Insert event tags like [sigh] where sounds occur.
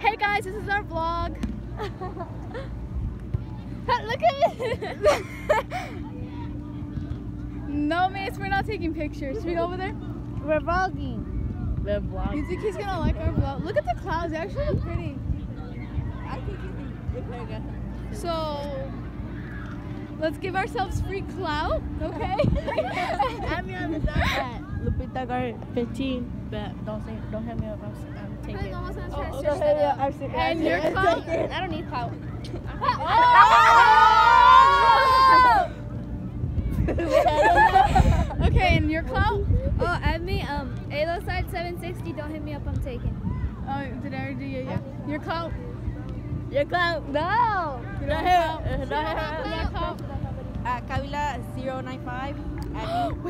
Hey guys, this is our vlog. [laughs] Look at it. [laughs] no, miss, we're not taking pictures. Should we go over there? We're vlogging. We're vlogging. You think he's gonna like our vlog? Look at the clouds. They actually look pretty. I think you can. So, let's give ourselves free clout, okay? [laughs] Add me on the dot at Lupita Gar 15, but don't say, don't hit me up. I'm, I'm taking. almost gonna Oh, transfer don't hit me up. I'm serious. And your clout? I don't need clout. okay, and your clout? Oh, add me. Um, Alo side 760. Don't hit me up. I'm taking. Oh, did I already do you? Yeah. Your clout? Your clout. No. You Don't have Don't clout? hit. Your clout? At Kabila 095. Add me.